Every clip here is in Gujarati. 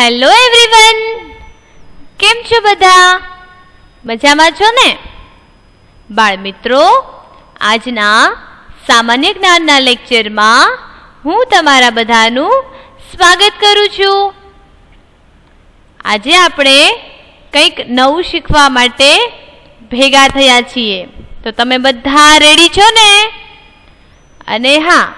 હેલો એવરીવન કેમ છો બધા? મજામાં છો ને? બાળ મિત્રો આજના સામાન્ય જ્ઞાનના લેક્ચરમાં હું તમારા બધાનું સ્વાગત કરું છું. આજે આપણે કંઈક નવું શીખવા માટે ભેગા થયા છીએ. તો તમે બધા રેડી છો ને? અને હા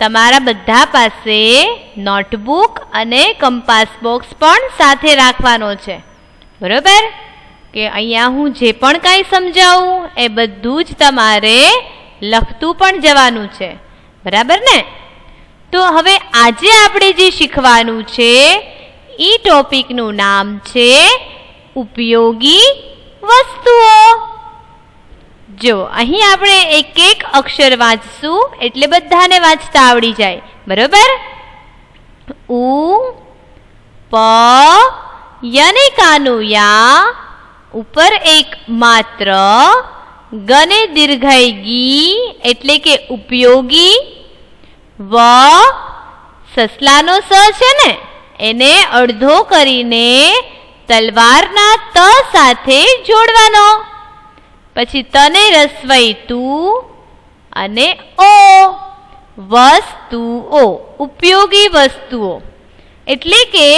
તમારા બધા પાસે નોટબુક અને કંપાસ બોક્સ પણ સાથે રાખવાનો છે. બરાબર? કે અહીંયા હું જે પણ કાંઈ સમજાવું, એ બધું જ તમારે લખતું પણ જવાનું છે. બરાબર ને? તો હવે આજે આપણે જે શીખવાનું છે એ ટોપિકનું નામ છે, ઉપયોગી વસ્તુઓ. જો, અહીં આપણે એક એક અક્ષર વાંચશું, એટલે બધાને વાંચતા આવડી જાય. બરોબર? ઉ, પ યને કાનું યા, ઉપર એક માત્ર, ગને દીર્ઘાઈ ગી, એટલે કે ઉપયોગી, વ, સસલાનો સ છે ને, એને અડધો કરીને તલવારના ત સાથે જોડવાનો. પછી તને રસવઈ તું અને ઓ વસ્તુઓ, ઉપયોગી વસ્તુઓ. એટલે કે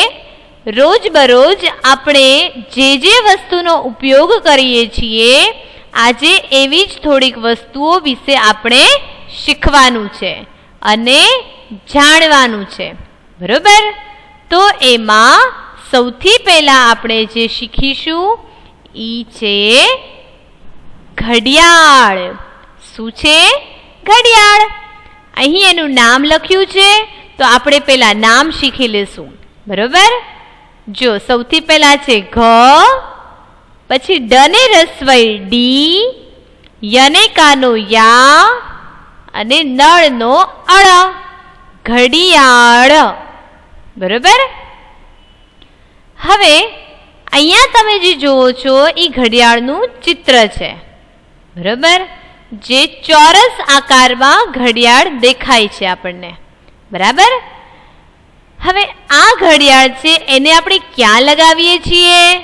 રોજબરોજ આપણે જે જે વસ્તુનો ઉપયોગ કરીએ છીએ, આજે એવી જ થોડીક વસ્તુઓ વિશે આપણે શીખવાનું છે અને જાણવાનું છે. બરોબર? તો એમાં સૌથી પહેલાં આપણે જે શીખીશું એ છે ઘડિયાળ. શું છે? ઘડિયાળ. અહીં એનું નામ લખ્યું છે, તો આપણે પહેલાં નામ શીખી લેશું. બરોબર? જો સૌથી પહેલાં છે ઘ, પછી ડને રસવાઈ ડી યને કાનો યા, અને નળનો અળ. ઘડિયાળ. બરોબર? હવે અહીંયા તમે જે જુઓ છો એ ઘડિયાળનું ચિત્ર છે. બરોબર? જે ચોરસ આકારમાં ઘડિયાળ દેખાય છે આપણને. બરાબર? હવે આ ઘડિયાળ છે, એને આપણે ક્યાં લગાવીએ છીએ?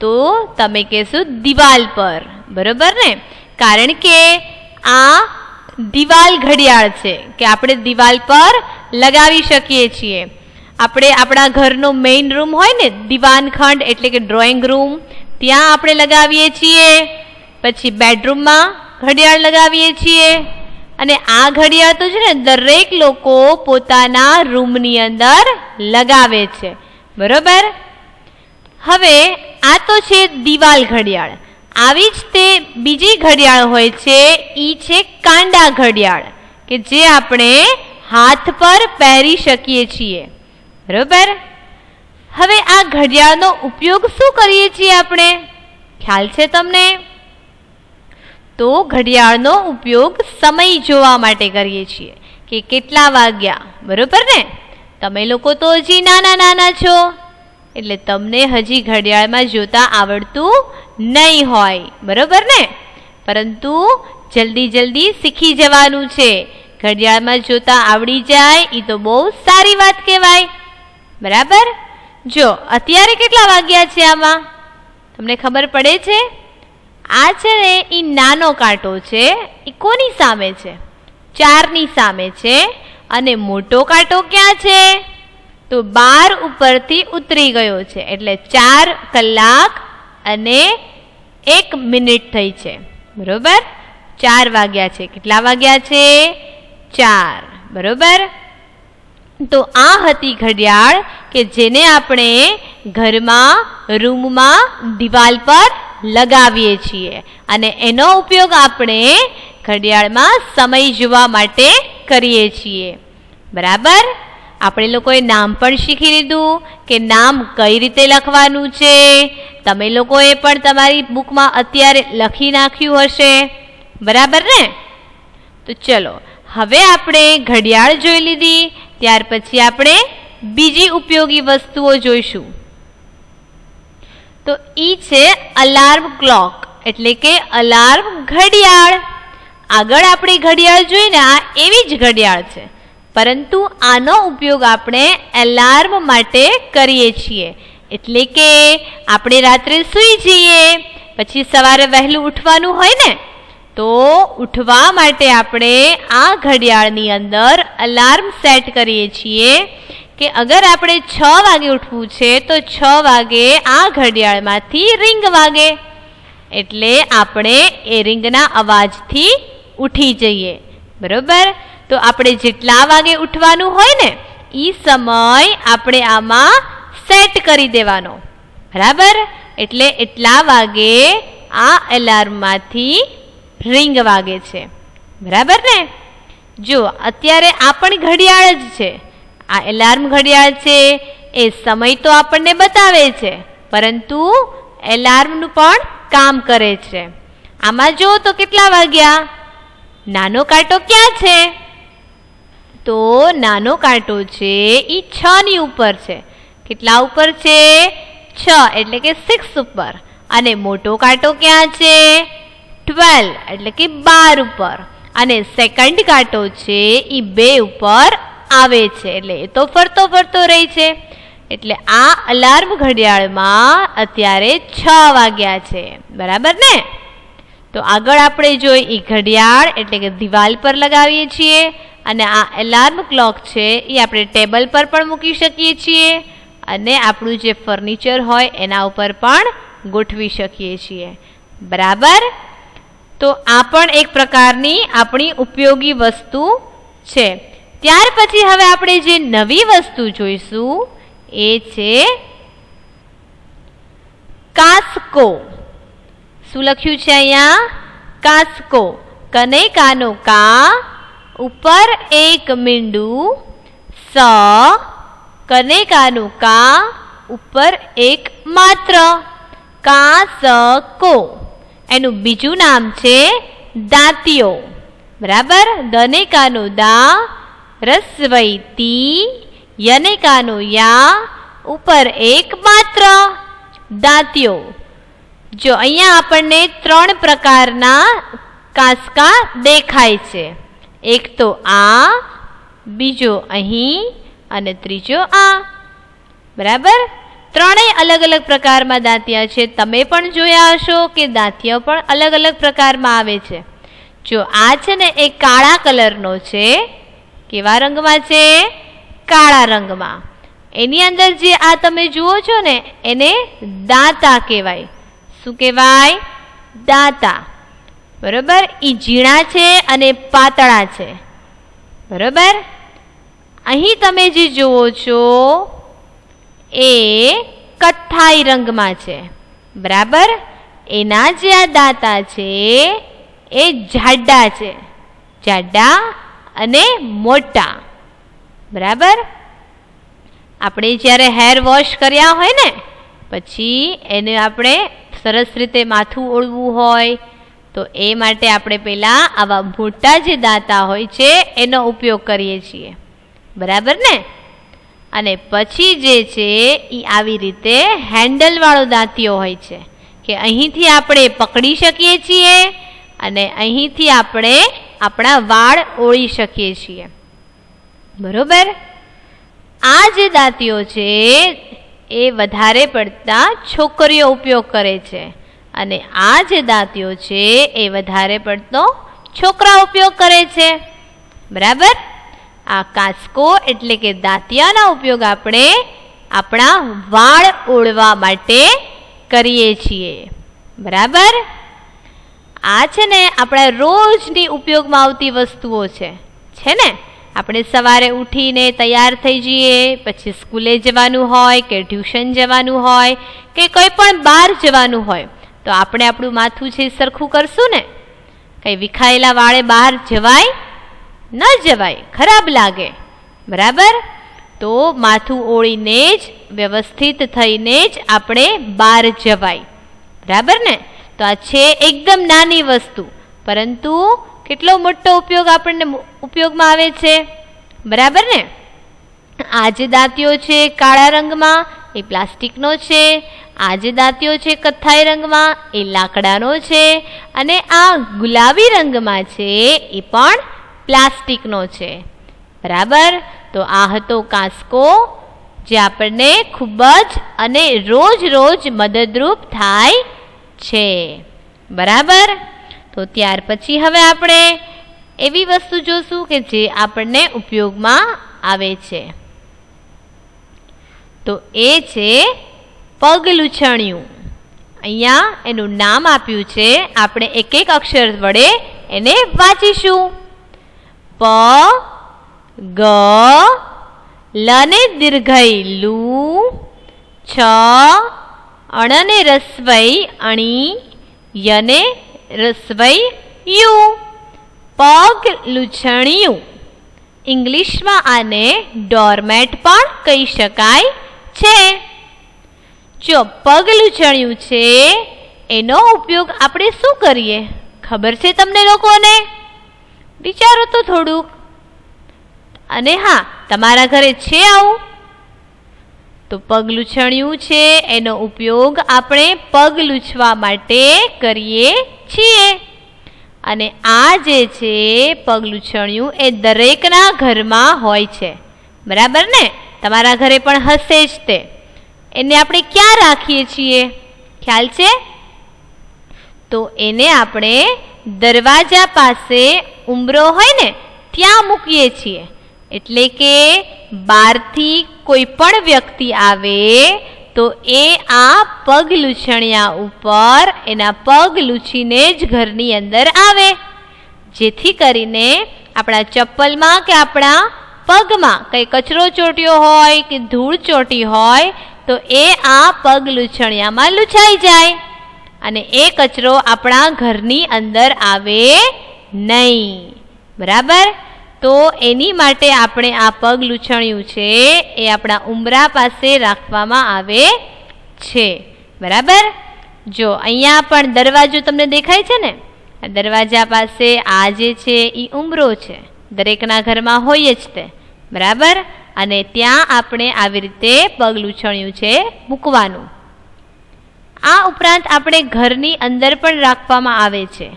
તો તમે કહેશો દિવાલ પર. બરાબર ને? કારણ કે આ દિવાલ ઘડિયાળ છે, કે આપણે દિવાલ પર લગાવી શકીએ છીએ. આપણે આપણા ઘરનો મેઇન રૂમ હોય ને, દિવાનખંડ એટલે કે ડ્રોઈંગ રૂમ ત્યાં આપણે લગાવીએ છીએ. પછી બેડરૂમમાં ઘડિયાળ લગાવીએ છીએ. અને આ ઘડિયાળ તો છે ને દરેક લોકો પોતાના રૂમની અંદર લગાવે છે. બરોબર? હવે આ તો છે દિવાલ ઘડિયાળ. આવી જ તે બીજી ઘડિયાળ હોય છે એ છે કાંડા ઘડિયાળ, કે જે આપણે હાથ પર પહેરી શકીએ છીએ. બરોબર? હવે આ ઘડિયાળનો ઉપયોગ શું કરીએ છીએ આપણે? ખ્યાલ છે તમને? તો ઘડિયાળનો ઉપયોગ સમય જોવા માટે કરીએ છીએ કે કેટલા વાગ્યા, બરોબર ને? તમે લોકો તો હજી નાના નાના છો, એટલે તમને હજી ઘડિયાળમાં જોતા આવડતું નહીં હોય, બરોબર ને? પરંતુ જલ્દી જલ્દી શીખી જવાનું છે. ઘડિયાળમાં જોતા આવડી જાય એ તો બહુ સારી વાત કહેવાય. બરાબર? જો, અત્યારે કેટલા વાગ્યા છે આમાં? તમને ખબર પડે છે? આ છે ને એ નાનો કાંટો છે એ કોની સામે છે? ચારની સામે છે. અને મોટો કાંટો ક્યાં છે? તો બાર ઉપરથી ઉતરી ગયો છે. એટલે ચાર કલાક અને એક મિનિટ થઈ છે. બરોબર? ચાર વાગ્યા છે. કેટલા વાગ્યા છે? ચાર. બરોબર? તો આ હતી ઘડિયાળ કે જેને આપણે ઘરમાં, રૂમમાં, દિવાલ પર લગાવીએ છીએ. અને એનો ઉપયોગ આપણે ઘડિયાળમાં સમય જોવા માટે કરીએ છીએ. બરાબર? આપણે લોકોએ નામ પણ શીખી લીધું કે નામ કઈ રીતે લખવાનું છે? તમે લોકોએ પણ તમારી બુકમાં અત્યારે લખી નાખ્યું હશે. બરાબર ને? તો ચલો, હવે આપણે ઘડિયાળ જોઈ લીધી, ત્યાર પછી આપણે બીજી ઉપયોગી વસ્તુઓ જોઈશું. તો ઈ છે અલાર્મ ક્લોક એટલે કે અલાર્મ ઘડિયાળ. આગળ આપણી ઘડિયાળ જોઈને આ એવી જ ઘડિયાળ છે. પરંતુ આનો ઉપયોગ આપણે એલાર્મ માટે કરીએ છીએ. એટલે કે આપણે રાત્રે સૂઈ જઈએ, પછી સવારે વહેલું ઉઠવાનું હોય ને, તો ઉઠવા માટે આપણે આ ઘડિયાળની અંદર અલાર્મ સેટ કરીએ છીએ. કે અગર આપણે છ વાગે ઉઠવું છે, તો છ વાગે આ ઘડિયાળમાંથી રિંગ વાગે. એટલે આપણે એ રિંગના અવાજથી ઉઠી જઈએ. બરોબર? તો આપણે જેટલા વાગે ઉઠવાનું હોય ને એ સમય આપણે આમાં સેટ કરી દેવાનો. બરાબર? એટલે એટલા વાગે આ એલાર્મમાંથી રિંગ વાગે છે. બરાબર ને? જો, અત્યારે આ પણ ઘડિયાળ જ છે. આ એલાર્મ ઘડિયાળ છે એ સમય તો આપણને બતાવે છે, પરંતુ એલાર્મનું પણ કામ કરે છે. આમાં જો તો કેટલા વાગ્યા? નાનો કાંટો ક્યાં છે? તો નાનો કાંટો છે એ છ ની ઉપર છે. કેટલા ઉપર છે? છ, એટલે કે સિક્સ ઉપર. અને મોટો કાંટો ક્યાં છે? ટ્વેલ્વ એટલે કે બાર ઉપર. અને સેકન્ડ કાંટો છે એ બે ઉપર આવે છે. એટલે એ તો ફરતો ફરતો રહે છે. એટલે આ અલાર્મ ઘડિયાળમાં અત્યારે છ વાગ્યા છે. બરાબર ને? તો આગળ આપણે જોઈ એ ઘડિયાળ, એટલે કે દિવાલ પર લગાવીએ છીએ અને આ એલાર્મ ક્લોક છે એ આપણે ટેબલ પર પણ મૂકી શકીએ છીએ અને આપણું જે ફર્નિચર હોય એના ઉપર પણ ગોઠવી શકીએ છીએ. બરાબર? તો આ પણ એક પ્રકારની આપણી ઉપયોગી વસ્તુ છે. ત્યાર પછી હવે આપણે જે નવી વસ્તુ જોઈશું, એ છે કાસ્કો. શું લખ્યું છે અહીંયા? કાસ્કો. કને કાનો કા ઉપર એક મીંડું, સ કનૈકાનું કા ઉપર એક માત્ર. કાસકો. એનું બીજું નામ છે દાંતિયો બરાબર? દને કાનું દા રસવૈતી યને કાનું યા ઉપર એક માત્ર દાંતિયો જો અહીંયા આપણને ત્રણ પ્રકારના કાંસકા દેખાય છે. એક તો આ, બીજો અહીં અને ત્રીજો આ. બરાબર? ત્રણેય અલગ અલગ પ્રકારમાં દાંતિયા છે. તમે પણ જોયા હશો કે દાંતિયા પણ અલગ અલગ પ્રકારમાં આવે છે. જો આ છે ને એ કાળા કલરનો છે કેવા રંગમાં છે? કાળા રંગમાં. એની અંદર જે આ તમે જુઓ છો ને, એને દાંતા કહેવાય. શું કહેવાય? દાંતા. બરોબર? એ ઝીણા છે અને પાતળા છે. બરોબર? અહીં તમે જે જુઓ છો, એ કથ્થાઈ રંગમાં છે. બરાબર? એના જે આ દાંતા છે, એ જાડા છે. જાડા અને મોટા. બરાબર? આપણે જ્યારે હેર વોશ કર્યા હોય ને, પછી એને આપણે સરસ રીતે માથું ઓળવું હોય, તો એ માટે આપણે પહેલાં આવા મોટા જે દાંતા હોય છે, એનો ઉપયોગ કરીએ છીએ. બરાબર ને? અને પછી જે છે, એ આવી રીતે હેન્ડલવાળો દાંતીઓ હોય છે, કે અહીંથી આપણે પકડી શકીએ છીએ, અને અહીંથી આપણે આપણા વાળ ઓળી શકીએ છીએ. બરોબર? આ જે દાંતીઓ છે, એ વધારે પડતા છોકરીઓ ઉપયોગ કરે છે. અને આ જે દાંતીઓ છે, એ વધારે પડતો છોકરા ઉપયોગ કરે છે. બરાબર? આ કાસકો એટલે કે દાંતિયાના ઉપયોગ આપણે આપણા વાળ ઓળવા માટે કરીએ છીએ. બરાબર? આ છે ને આપણા રોજની ઉપયોગમાં આવતી વસ્તુઓ છે. છે ને? આપણે સવારે ઉઠીને તૈયાર થઈ જઈએ, પછી સ્કૂલે જવાનું હોય કે ટ્યુશન જવાનું હોય કે કંઈ પણ બહાર જવાનું હોય, તો આપણે આપણું માથું છે સરખું કરશું ને? કંઈ વિખાયેલા વાળે બહાર જવાય? ન જવાય. ખરાબ લાગે. બરાબર? તો માથું ઓળીને જ, વ્યવસ્થિત થઈને જ આપણે બહાર જવાય. બરાબર ને? તો આ છે એકદમ નાની વસ્તુ. પરંતુ કેટલો મોટો ઉપયોગ આપણને ઉપયોગમાં આવે છે? બરાબર ને? આ જે દાંતીઓ છે કાળા રંગમાં, એ પ્લાસ્ટિકનો છે. આ જે દાંતીઓ છે કથ્થાઈ રંગમાં, એ લાકડાનો છે. અને આ ગુલાબી રંગમાં છે, એ પણ પ્લાસ્ટિકનો છે. બરાબર? તો આ હતો કાંસકો, જે આપણને ખૂબ જ અને રોજ રોજ મદદરૂપ થાય છે. બરાબર? તો ત્યાર પછી હવે આપણે એવી વસ્તુ જોશું કે જે આપણને ઉપયોગમાં આવે છે. તો એ છે પગલુછણિયું અહીંયા એનું નામ આપ્યું છે. આપણે એક એક અક્ષર વડે એને વાંચીશું. પ, ગ લને દીર્ઘઈ લુ છ અણને રસવઈ અણી, યને રસવઈ યુ. પગ લૂછણિયું. ઇંગ્લિશમાં આને ડોરમેટ પણ કહી શકાય છે. જો પગ લૂછણિયું છે, એનો ઉપયોગ આપણે શું કરીએ? ખબર છે તમને લોકોને? વિચારો તો થોડુંક. અને હા, તમારા ઘરે છે આવું? તો પગ લૂછણ્યું છે, એનો ઉપયોગ આપણે પગ લૂછવા માટે કરીએ છીએ. અને આ જે છે, પગ લૂછણ્યું એ દરેકના ઘરમાં હોય છે. બરાબર ને? તમારા ઘરે પણ હશે જ તે. એને આપણે ક્યાં રાખીએ છીએ? ખ્યાલ છે? તો એને આપણે દરવાજા પાસે ઉમરો હોય ને, ત્યાં મૂકીએ છીએ. એટલે કે બહારથી કોઈ પણ વ્યક્તિ આવે, તો એ આ પગ લૂછણિયા ઉપર, એના પગ લૂછીને જ ઘરની અંદર આવે. જેથી કરીને આપણા ચપ્પલમાં કે આપણા પગમાં કંઈ કચરો ચોટ્યો હોય કે ધૂળ ચોટી હોય, તો એ આ પગ લૂછણિયામાં લૂછાઈ જાય. અને એ કચરો આપણા ઘરની અંદર આવે નહીં. બરાબર? તો એની માટે આપણે આ પગ લૂછણ્યું છે, એ આપણા ઉમરા પાસે રાખવામાં આવે છે. બરાબર? જો અહીંયા પણ દરવાજો તમને દેખાય છે ને? દરવાજા પાસે આ જે છે એ ઉમરો છે. દરેકના ઘરમાં હોય જ તે. બરાબર? અને ત્યાં આપણે આવી રીતે પગ લૂછણ્યું છે મૂકવાનું. આ ઉપરાંત આપણે ઘરની અંદર પણ રાખવામાં આવે છે.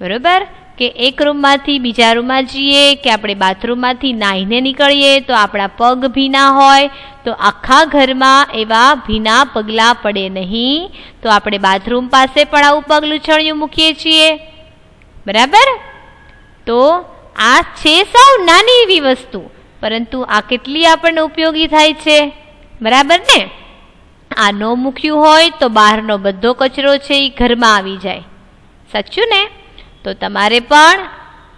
બરાબર? કે એક રૂમમાંથી બીજા રૂમમાં જઈએ કે આપણે બાથરૂમમાંથી નાહીને નીકળીએ, તો આપણા પગ ભીના હોય, તો આખા ઘરમાં એવા ભીના પગલાં પડે નહીં, તો આપણે બાથરૂમ પાસે પણ આવું પગ લૂછણિયું મૂકીએ છીએ. બરાબર? તો આ છે સાવ નાની એવી વસ્તુ, પરંતુ આ કેટલી આપણને ઉપયોગી થાય છે? બરાબર ને? આ ન મૂક્યું હોય તો બહારનો બધો કચરો છે એ ઘરમાં આવી જાય. સાચું ને? તો તમારે પણ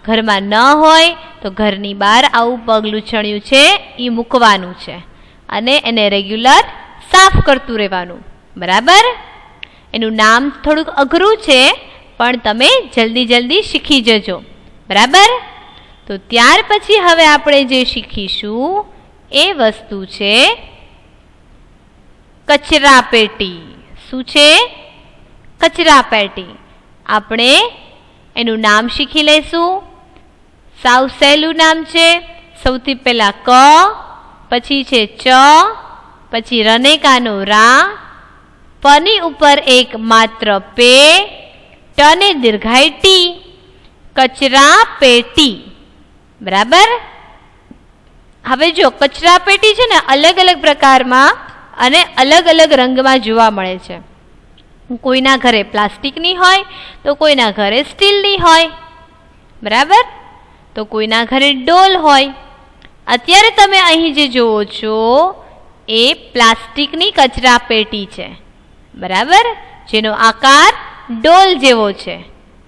ઘરમાં ન હોય તો ઘરની બહાર આવું પગ લૂછણ્યું છે એ મૂકવાનું છે. અને એને રેગ્યુલર સાફ કરતું રહેવાનું. બરાબર? એનું નામ થોડુંક અઘરું છે, પણ તમે જલ્દી જલ્દી શીખી જજો. બરાબર? તો ત્યાર પછી હવે આપણે જે શીખીશું, એ વસ્તુ છે કચરા પેટી શું છે? કચરા પેટી આપણે એનું નામ શીખી લઈશું સાવ સહેલું નામ છે. સૌથી પહેલાં ક, પછી છે ચ, પછી રનેકાનું રા, પની ઉપર એક માત્ર પે ટને દીર્ઘાય ટી, કચરા પેટી. બરાબર? હવે જો કચરા પેટી છે ને અલગ અલગ પ્રકારમાં અને અલગ અલગ રંગમાં જોવા મળે છે. કોઈના ઘરે પ્લાસ્ટિકની હોય, તો કોઈના ઘરે સ્ટીલની હોય. બરાબર? તો કોઈના ઘરે ડોલ હોય. અત્યારે તમે અહીં જે જુઓ છો, એ પ્લાસ્ટિકની કચરા પેટી છે. બરાબર? જેનો આકાર ડોલ જેવો છે.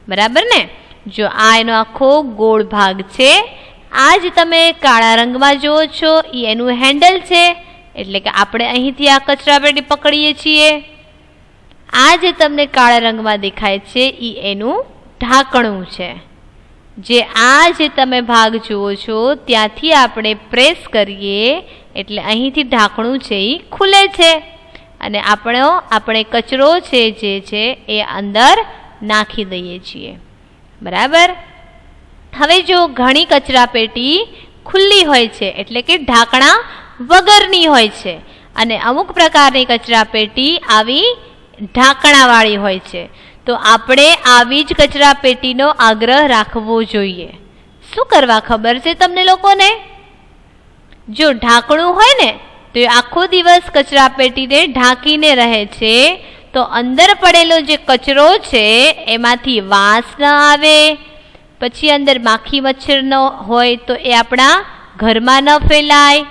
બરાબર ને? જો આ એનો આખો ગોળ ભાગ છે આ જ તમે કાળા રંગમાં જુઓ છો એ એનું હેન્ડલ છે. એટલે કે આપણે અહીંથી આ કચરા પેટી પકડીએ છીએ. આ જે તમને કાળા રંગમાં દેખાય છે એ એનું ઢાંકણું છે. જે આ જે તમે ભાગ જુઓ છો, ત્યાંથી આપણે પ્રેસ કરીએ, એટલે અહીંથી ઢાંકણું છે એ ખુલે છે. અને આપણો, આપણે કચરો છે જે છે, એ અંદર નાખી દઈએ છીએ. બરાબર? હવે જો ઘણી કચરા પેટી ખુલ્લી હોય છે, એટલે કે ઢાંકણા વગરની હોય છે, અને અમુક પ્રકારની કચરા પેટી આવી ઢાંકણાવાળી હોય છે. તો આપણે આવી જ કચરા પેટીનો આગ્રહ રાખવો જોઈએ. શું કરવા ખબર છે તમને લોકોને? જો ઢાંકણું હોય ને, તો એ આખો દિવસ કચરા પેટીને ઢાંકીને રહે છે, તો અંદર પડેલો જે કચરો છે, એમાંથી વાસ ન આવે. પછી અંદર માખી મચ્છર ન હોય તો એ આપણા ઘરમાં ન ફેલાય.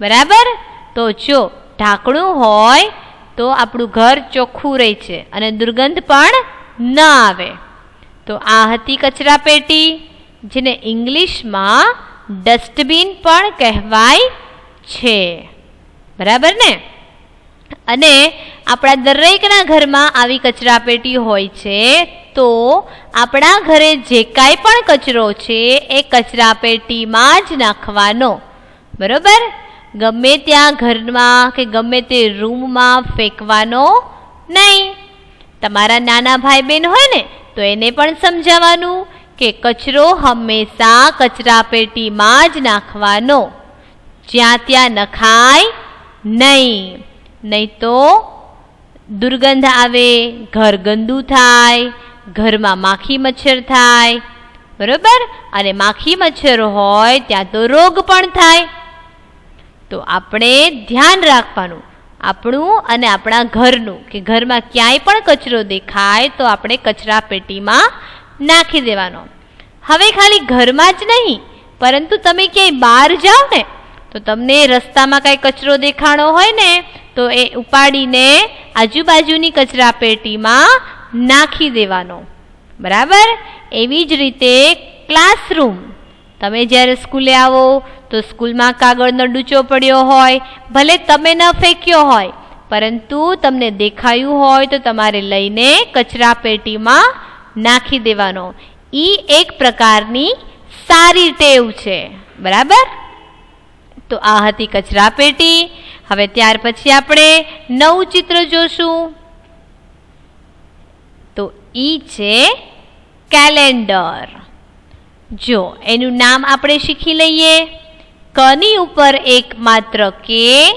બરાબર? તો જો ઢાંકણું હોય તો આપણું ઘર ચોખ્ખું રહે છે અને દુર્ગંધ પણ ન આવે. તો આ હતી કચરા પેટી, જેને ઇંગ્લિશમાં ડસ્ટબિન પણ કહેવાય છે. બરાબર ને? અને આપણા દરેકના ઘરમાં આવી કચરા પેટી હોય છે, તો આપણા ઘરે જે કાંઈ પણ કચરો છે, એ કચરા પેટીમાં જ નાખવાનો. બરોબર? ગમે ત્યાં ઘરમાં કે ગમે તે રૂમમાં ફેંકવાનો નહીં. તમારા નાના ભાઈ બહેન હોય ને, તો એને પણ સમજાવવાનું કે કચરો હંમેશા કચરા પેટીમાં જ નાખવાનો. જ્યાં ત્યાં નખાય નહીં. નહીં તો દુર્ગંધ આવે ઘર ગંદુ થાય, ઘરમાં માખી મચ્છર થાય. બરોબર? અને માખી મચ્છર હોય, ત્યાં તો રોગ પણ થાય. તો આપણે ધ્યાન રાખવાનું. આપણું અને આપણા ઘરનું, કે ઘરમાં ક્યાંય પણ કચરો દેખાય તો આપણે કચરા પેટીમાં નાખી દેવાનો. હવે ખાલી ઘરમાં જ નહીં, પરંતુ તમે ક્યાંય બહાર જાઓ ને, તો તમને રસ્તામાં કાંઈ કચરો દેખાણો હોય ને, તો એ ઉપાડીને આજુબાજુની કચરા પેટીમાં નાખી દેવાનો. બરાબર? એવી જ રીતે ક્લાસરૂમ તમે જ્યારે સ્કૂલે આવો તો સ્કૂલમાં કાગળનો ડૂચો પડ્યો હોય, ભલે તમે ન ફેંક્યો હોય, પરંતુ તમને દેખાયું હોય તો તમારે લઈને કચરા પેટીમાં નાખી દેવાનો. એ એક પ્રકારની સારી ટેવ છે. બરાબર? તો આ હતી કચરા પેટી. હવે ત્યાર પછી આપણે નવું ચિત્ર જોશું. તો ઈ છે કેલેન્ડર. જો, એનું નામ આપણે શીખી લઈએ. કની ઉપર એક માત્ર કે,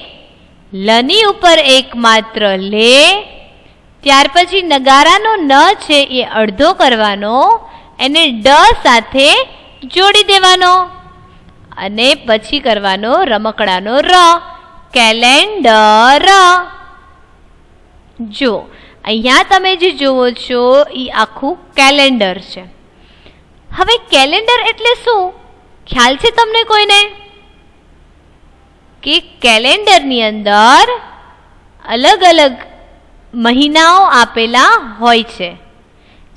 લની ઉપર એક માત્ર લે. ત્યાર પછી નગારાનો ન છે એ અડધો કરવાનો, એને ડ સાથે જોડી દેવાનો. અને પછી કરવાનો રમકડાનો ર, કેલેન્ડર. જો, અહીંયા તમે જે જુઓ છો એ આખું કેલેન્ડર છે. હવે કેલેન્ડર એટલે શું? ખ્યાલ છે તમને કોઈને? કે કેલેન્ડરની અંદર અલગ અલગ મહિનાઓ આપેલા હોય છે.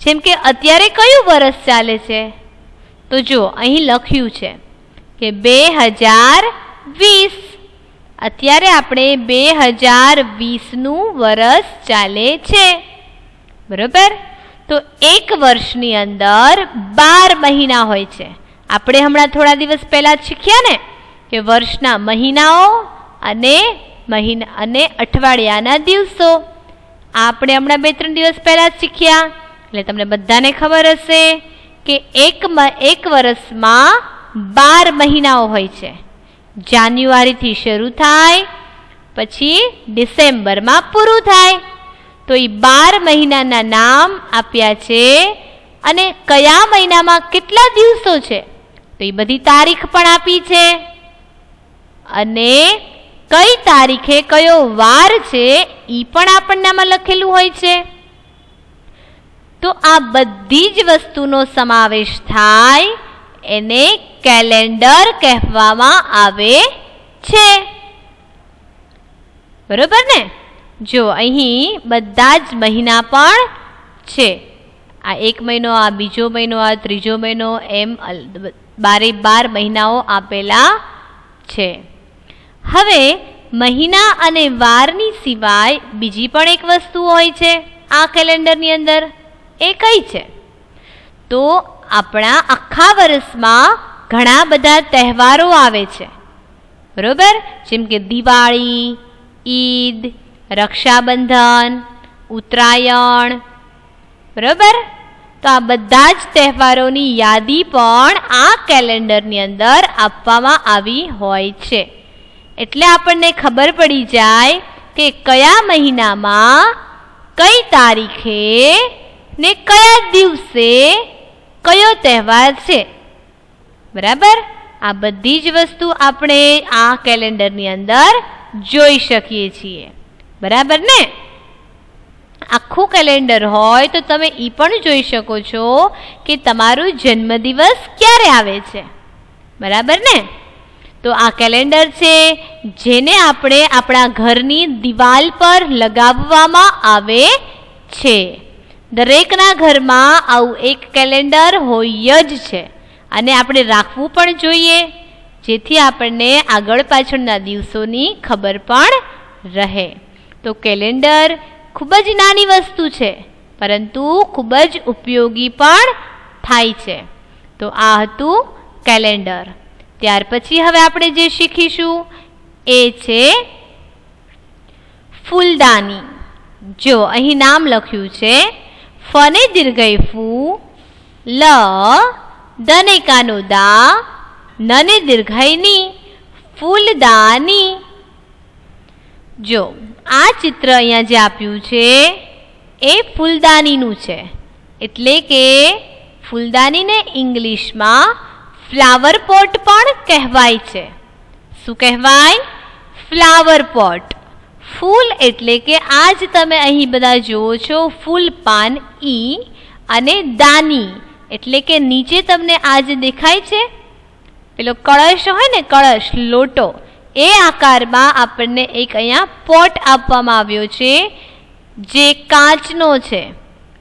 જેમ કે અત્યારે કયું વરસ ચાલે છે? તો જો અહીં લખ્યું છે કે બે હજાર વીસ. અત્યારે આપણે બે હજાર વીસનું વરસ ચાલે છે. બરાબર? તો એક વર્ષની અંદર બાર મહિના હોય છે. આપણે હમણાં થોડા દિવસ પહેલાં શીખ્યા ને? કે વર્ષના મહિનાઓ અને મહિના, અને અઠવાડિયાના દિવસો. આપણે હમણાં બે ત્રણ દિવસ પહેલાં શીખ્યા, એટલે તમને બધાને ખબર હશે કે એક એક વર્ષમાં બાર મહિનાઓ હોય છે. જાન્યુઆરીથી શરૂ થાય, પછી ડિસેમ્બરમાં પૂરું થાય. તો એ બાર મહિનાના નામ આપ્યા છે અને કયા મહિનામાં કેટલા દિવસો છે? તો એ બધી તારીખ પણ આપી છે. અને કઈ તારીખે કયો વાર છે એ પણ આપણને આમાં લખેલું હોય છે. તો આ બધી જ વસ્તુનો સમાવેશ થાય, એને કેલેન્ડર કહેવામાં આવે છે. બરોબર ને? જો અહીં બધા જ મહિના પણ છે. આ એક મહિનો, આ બીજો મહિનો, આ ત્રીજો મહિનો, એમ બારે બાર મહિનાઓ આપેલા છે. હવે મહિના અને વારની સિવાય બીજી પણ એક વસ્તુ હોય છે આ કેલેન્ડરની અંદર. એ કઈ છે? તો આપણા આખા વર્ષમાં ઘણા બધા તહેવારો આવે છે. બરોબર? જેમ કે દિવાળી, ઈદ, રક્ષાબંધન, ઉત્તરાયણ. બરોબર? તો આ બધા જ તહેવારોની યાદી પણ આ કેલેન્ડરની અંદર આપવામાં આવી હોય છે. એટલે આપણને ખબર પડી જાય કે કયા મહિનામાં, કઈ તારીખે ને કયા દિવસે કયો તહેવાર છે. બરાબર? આ બધી જ વસ્તુ આપણે આ કેલેન્ડરની અંદર જોઈ શકીએ છીએ. બરાબર ને? આખું કેલેન્ડર હોય તો તમે એ પણ જોઈ શકો છો કે તમારું જન્મદિવસ ક્યારે આવે છે. બરાબર ને? તો આ કેલેન્ડર છે જેને આપણે આપણા ઘરની દિવાલ પર લગાવવામાં આવે છે. દરેકના ઘરમાં આવું એક કેલેન્ડર હોય જ છે. અને આપણે રાખવું પણ જોઈએ. જેથી આપણને આગળ પાછળના દિવસોની ખબર પણ રહે. તો કેલેન્ડર ખૂબ જ નાની વસ્તુ છે, પરંતુ ખૂબ જ ઉપયોગી પણ થાય છે. તો આ હતું કેલેન્ડર. ત્યાર પછી હવે આપણે જે શીખીશું એ છે ફૂલદાની. જો અહીં નામ લખ્યું છે, ફને દીર્ઘય ફૂ, લ દને કાનો દા, નને દીર્ઘયની ફૂલદાની. જો આ ચિત્ર અહીંયા જે આપ્યું છે, એ ફૂલદાનીનું છે. એટલે કે ફૂલદાનીને ઇંગ્લિશમાં ફ્લાવર પોટ પણ કહેવાય છે. શું કહેવાય? ફ્લાવર પોટ ફૂલ એટલે કે આ જ તમે અહીં બધા જુઓ છો, ફૂલ પાન, ઈ અને દાની. એટલે કે નીચે તમને આ જે દેખાય છે. પેલો કળશ હોય ને, કળશ, લોટો, એ આકારમાં આપણને એક અહીંયા પોટ આપવામાં આવ્યો છે, જે કાચનો છે.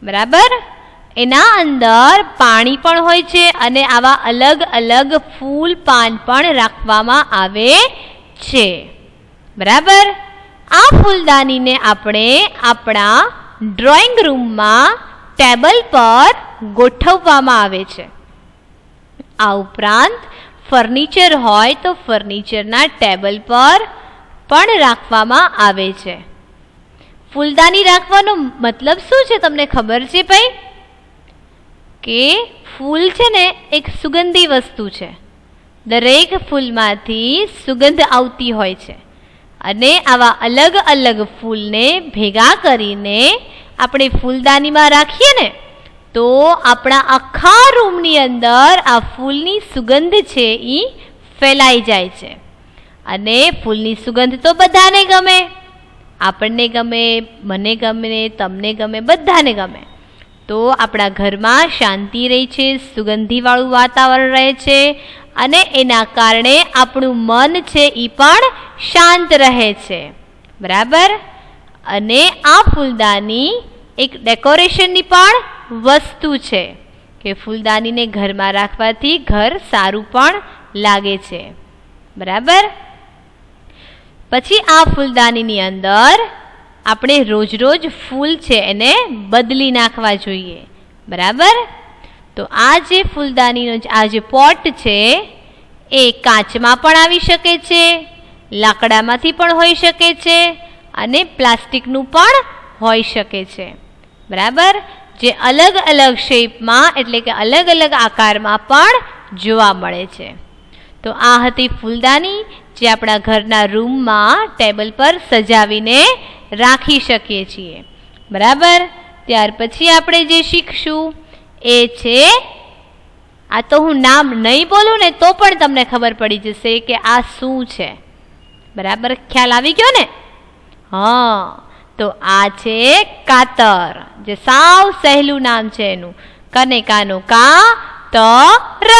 બરાબર? એના અંદર પાણી પણ હોય છે અને આવા અલગ અલગ ફૂલ પાન પણ રાખવામાં આવે છે. બરાબર? આ ફૂલદાનીને આપણે આપણા ડ્રોઈંગ રૂમમાં ટેબલ પર ગોઠવવામાં આવે છે. આ ઉપરાંત ફર્નિચર હોય તો ફર્નિચરના ટેબલ પર પણ રાખવામાં આવે છે. ફૂલદાની રાખવાનો મતલબ શું છે તમને ખબર છે ભાઈ? કે ફૂલ છે ને એક સુગંધી વસ્તુ છે. દરેક ફૂલમાંથી સુગંધ આવતી હોય છે. અને આવા અલગ અલગ ફૂલને ભેગા કરીને આપણે ફૂલદાનીમાં રાખીએ ને, તો આપણા આખા રૂમની અંદર આ ફૂલની સુગંધ છે એ ફેલાઈ જાય છે. અને ફૂલની સુગંધ તો બધાને ગમે. આપણને ગમે, મને ગમે, તમને ગમે, બધાને ગમે. તો આપણા ઘરમાં શાંતિ રહે છે, સુગંધીવાળું વાતાવરણ રહે છે અને એના કારણે આપણું મન છે એ પણ શાંત રહે છે. બરાબર? અને આ ફૂલદાની એક ડેકોરેશનની પણ વસ્તુ છે કે ફૂલદાનીને ઘરમાં રાખવાથી ઘર સારું પણ લાગે છે. બરાબર? પછી આ ફૂલદાનીની અંદર આપણે રોજ રોજ ફૂલ છે એને બદલી નાખવા જોઈએ. બરાબર? તો આ જે ફૂલદાનીનો આ જે પોટ છે, એ કાચમાં પણ આવી શકે છે, લાકડામાંથી પણ હોઈ શકે છે, અને પ્લાસ્ટિકનું પણ હોઈ શકે છે. બરાબર? જે અલગ અલગ શેપમાં એટલે કે અલગ અલગ આકારમાં પણ જોવા મળે છે. તો આ હતી ફૂલદાની જે આપણા ઘરના રૂમમાં ટેબલ પર સજાવીને રાખી શકીએ છીએ. બરાબર? ત્યાર પછી આપણે જે શીખશું એ છે, આ તો હું નામ નહીં બોલું ને તો પણ તમને ખબર પડી જશે કે આ શું છે. બરાબર? ખ્યાલ આવી ગયો ને? હા. તો આ છે કાતર, જે સાવ સહેલું નામ છે એનું. કને કાનું? કા ત ર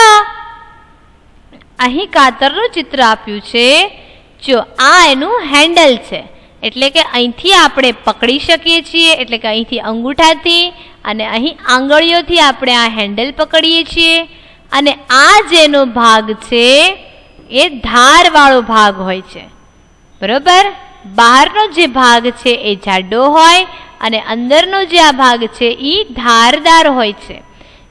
અહીં કાતરનું ચિત્ર આપ્યું છે, જો આ એનું હેન્ડલ છે. એટલે કે અહીંથી આપણે પકડી શકીએ છીએ, એટલે કે અહીંથી અંગૂઠાથી અને અહીં આંગળીઓથી આપણે આ હેન્ડલ પકડીએ છીએ. અને આ જેનો ભાગ છે, એ ધારવાળો ભાગ હોય છે. બરાબર? બહારનો જે ભાગ છે, એ જાડો હોય અને અંદરનો જે આ ભાગ છે, એ ધારદાર હોય છે.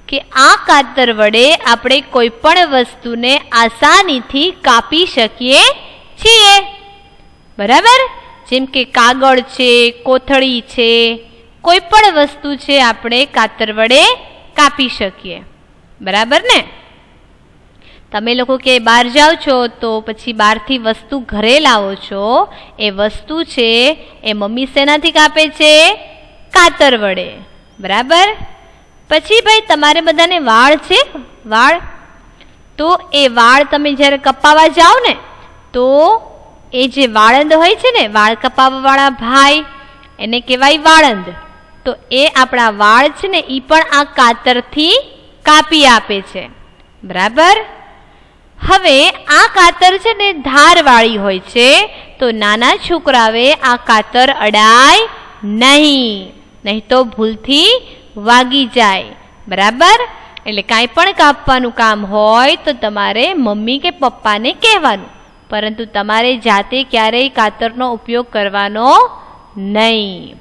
કે આ કાતર વડે આપણે કોઈ પણ વસ્તુને આસાનીથી કાપી શકીએ છીએ. બરાબર? જેમ કે કાગળ છે, કોથળી છે, કોઈ પણ વસ્તુ છે આપણે કાતર વડે કાપી શકીએ. બરાબર ને? તમે લોકો કે બહાર જાઓ છો તો પછી બહારથી વસ્તુ ઘરે લાવો છો, એ વસ્તુ છે, એ મમ્મી શેનાથી કાપે છે? કાતર વડે. બરાબર? પછી ભાઈ તમારે બધાને વાળ છે? વાળ? તો એ વાળ તમે જ્યારે કપાવા જાઓ ને, તો એ જે વાળંદ હોય છે ને, વાળ કપાવવાવાળા ભાઈ, એને કહેવાય વાળંદ. તો એ આપણા વાળ છે ને એ પણ આ કાતરથી કાપી આપે છે. બરાબર? હવે આ કાતર છે ને, ધારવાળી હોય છે, તો નાના છોકરાવે આ કાતર અડાય નહીં નહીં તો ભૂલથી વાગી જાય. બરાબર? એટલે કાંઈ પણ કાપવાનું કામ હોય, તો તમારે મમ્મી કે પપ્પાને કહેવાનું. પરંતુ તમારે જાતે ક્યારેય કાતરનો ઉપયોગ કરવાનો નહીં.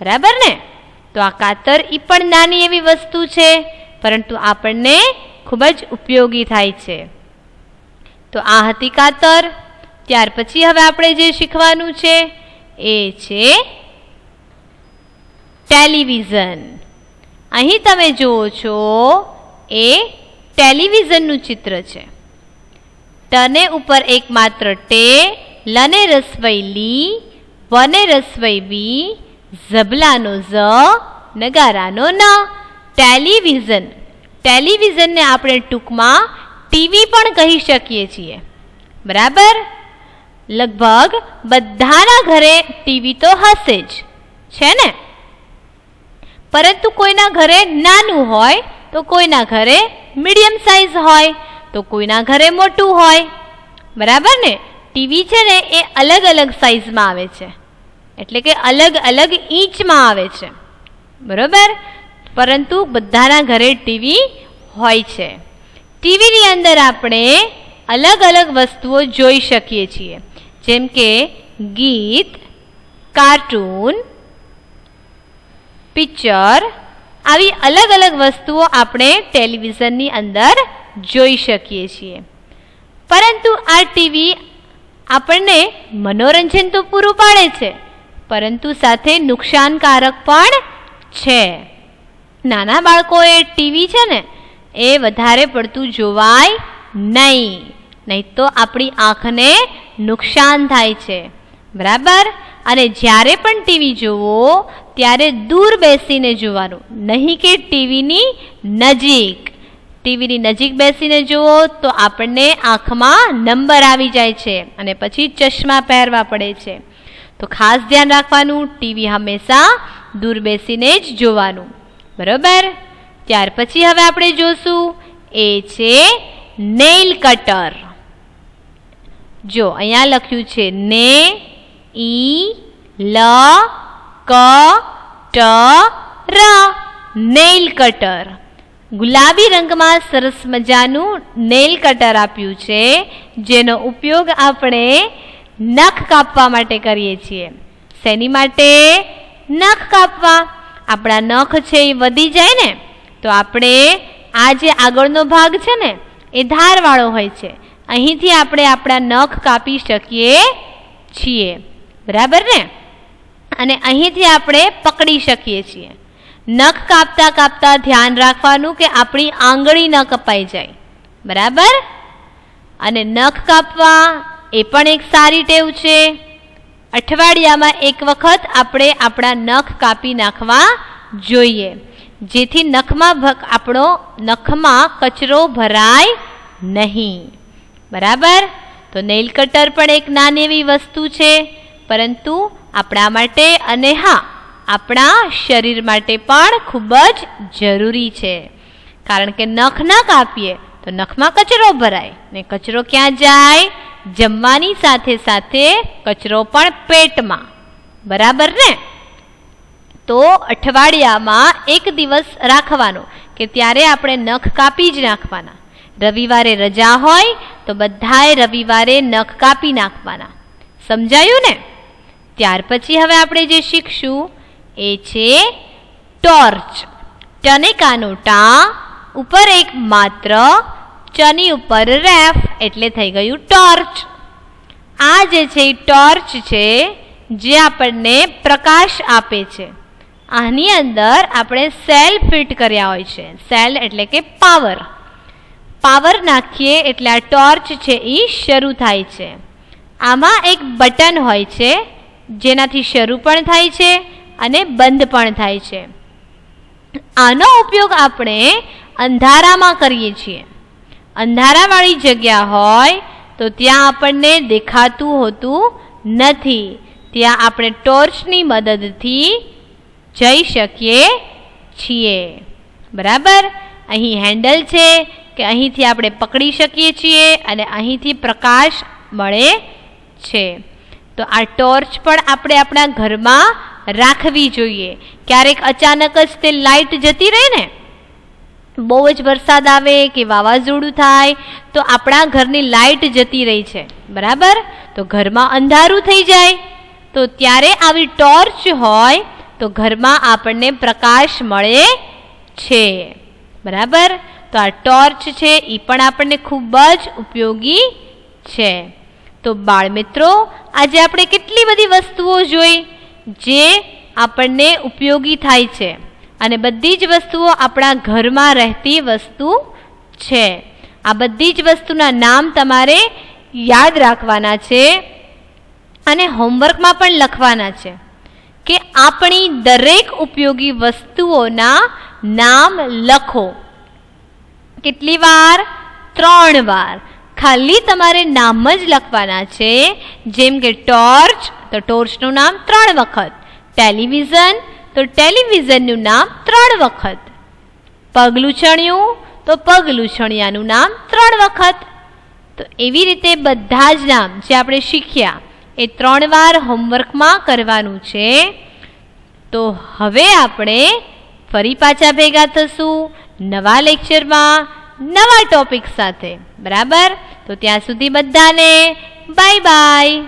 બરાબર ને? તો આ કાતર એ પણ નાની એવી વસ્તુ છે, પરંતુ આપણને ખૂબ જ ઉપયોગી થાય છે. તો આ હતી કાતર. ત્યાર પછી હવે આપણે જે શીખવાનું છે, એ છે ટેલિવિઝન. અહીં તમે જુઓ છો, એ ટેલિવિઝનનું ચિત્ર છે. ટને ઉપર એકમાત્ર ટે, લને રસવઈ લી, વને રસવઈ વી, ઝબલાનો ઝ, નગારાનો ન. ટેલિવિઝન. ટેલિવિઝનને આપણે ટૂંકમાં ટીવી પણ કહી શકીએ છીએ. બરાબર? લગભગ બધાના ઘરે ટીવી તો હશે જ. છે ને? પરંતુ કોઈના ઘરે નાનું હોય તો કોઈના ઘરે મીડિયમ સાઇઝ હોય. તો કોઈના ઘરે મોટું હોય. બરાબર ને? ટીવી છે ને એ અલગ અલગ સાઇઝમાં આવે છે. એટલે કે અલગ અલગ ઇંચમાં આવે છે. બરાબર? પરંતુ બધાના ઘરે ટીવી હોય છે. ટીવીની અંદર આપણે અલગ અલગ વસ્તુઓ જોઈ શકીએ છીએ. જેમ કે ગીત, કાર્ટૂન, પિક્ચર, આવી અલગ અલગ વસ્તુઓ આપણે ટેલિવિઝનની અંદર જોઈ શકીએ છીએ. પરંતુ આ ટીવી આપણને મનોરંજન તો પૂરું પાડે છે, પરંતુ સાથે નુકસાનકારક પણ છે. નાના બાળકોએ ટીવી છે ને, એ વધારે પડતું જોવાય નહીં નહીં તો આપણી આંખને નુકસાન થાય છે. બરાબર? અને જ્યારે પણ ટીવી જુઓ ત્યારે દૂર બેસીને જોવાનું, નહીં કે ટીવીની નજીક. ટીવીની નજીક બેસીને જુઓ તો આપણને આંખમાં નંબર આવી જાય છે અને પછી ચશ્મા પહેરવા પડે છે. તો ખાસ ધ્યાન રાખવાનું, ટીવી હંમેશા દૂર બેસીને જ જોવાનું. બરાબર? ત્યાર પછી હવે આપણે જોશું, એ છે નેઇલ કટર. જો, અહીંયા લખ્યું છે, ને ઈ લ ક ટ ર, નેઇલ કટર. ગુલાબી રંગમાં સરસ મજાનું નેઇલ કટર આપ્યું છે, જેનો ઉપયોગ આપણે નખ કાપવા માટે કરીએ છીએ. શેની માટે? નખ કાપવા. આપણા નખ છે એ વધી જાય ને, તો આપણે આ જે આગળનો ભાગ છે ને, એ ધારવાળો હોય છે. અહીંથી આપણે આપણા નખ કાપી શકીએ છીએ. બરાબર ને? અને અહીંથી આપણે પકડી શકીએ છીએ. નખ કાપતા કાપતા ધ્યાન રાખવાનું કે આપણી આંગળી ન કપાઈ જાય. બરાબર? અને નખ કાપવા એ પણ એક સારી ટેવ છે. અઠવાડિયામાં એક વખત આપણે આપણા નખ કાપી નાખવા જોઈએ. જેથી નખમાં આપણો નખમાં કચરો ભરાય નહીં. બરાબર? તો નેઇલ કટર પણ એક નાની એવી વસ્તુ છે. પરંતુ આપણા માટે અને હા આપણા શરીર માટે પણ ખૂબ જ જરૂરી છે. કારણ કે નખ ના કાપીએ તો નખમાં કચરો ભરાય ને કચરો ક્યાં જાય? જમવાની સાથે સાથે કચરો પણ પેટમાં. બરાબર ને? તો અઠવાડિયામાં એક દિવસ રાખવાનો કે ત્યારે આપણે નખ કાપી જ નાખવાના. રવિવારે રજા હોય તો બધાએ રવિવારે નખ કાપી નાખવાના. સમજાયું ને? ત્યાર પછી હવે આપણે જે શીખશું એ છે ટોર્ચ. ટનેકાનું ટા ઉપર એક માત્ર ચની ઉપર રેફ, એટલે થઈ ગયું ટોર્ચ. આ જે છે એ ટોર્ચ છે, જે આપણને પ્રકાશ આપે છે. આની અંદર આપણે સેલ ફિટ કર્યા હોય છે. સેલ એટલે કે પાવર. પાવર નાખીએ એટલે આ ટોર્ચ છે એ શરૂ થાય છે. આમાં એક બટન હોય છે, જેનાથી શરૂ પણ થાય છે અને બંધ પણ થાય છે. આનો ઉપયોગ આપણે અંધારામાં કરીએ છીએ. અંધારાવાળી જગ્યા હોય તો ત્યાં આપણને દેખાતું હોતું નથી. ત્યાં આપણે ટોર્ચની મદદથી જઈ શકીએ છીએ. બરાબર? અહીં હેન્ડલ છે કે અહીંથી આપણે પકડી શકીએ છીએ અને અહીંથી પ્રકાશ મળે છે. તો આ ટોર્ચ પણ આપણે આપણા ઘરમાં રાખવી જોઈએ. ક્યારેક અચાનક જ તે લાઇટ જતી રહે ને? બહુ જ વરસાદ આવે કે વાવાઝોડું થાય, તો આપણા ઘરની લાઇટ જતી રહી છે. બરાબર? તો ઘરમાં અંધારું થઈ જાય. તો ત્યારે આવી ટોર્ચ હોય, તો ઘરમાં આપણને પ્રકાશ મળે છે. બરાબર? તો આ ટોર્ચ છે એ પણ આપણને ખૂબ જ ઉપયોગી છે. તો બાળમિત્રો, આજે આપણે કેટલી બધી વસ્તુઓ જોઈ? જે આપણને ઉપયોગી થાય છે. અને બધી જ વસ્તુઓ આપણા ઘરમાં રહેતી વસ્તુ છે. આ બધી જ વસ્તુના નામ તમારે યાદ રાખવાના છે અને હોમવર્કમાં પણ લખવાના છે કે આપણી દરેક ઉપયોગી વસ્તુઓના નામ લખો. કેટલી વાર? ત્રણ વાર. ખાલી તમારે નામ જ લખવાના છે. જેમ કે ટોર્ચ તો ટોર્ચનું નામ ત્રણ વખત. ટેલિવિઝન તો ટેલિવિઝનનું નામ ત્રણ વખત. પગલુંછણિયું તો પગલુંછણિયાનું નામ ત્રણ વખત. તો એવી રીતે બધા જ નામ જે આપણે શીખ્યા, એ ત્રણ વાર હોમવર્કમાં કરવાનું છે. તો હવે આપણે ફરી પાછા ભેગા થશું નવા લેક્ચરમાં નવા ટોપિક સાથે. બરાબર? તો ત્યાં સુધી બધાને બાય બાય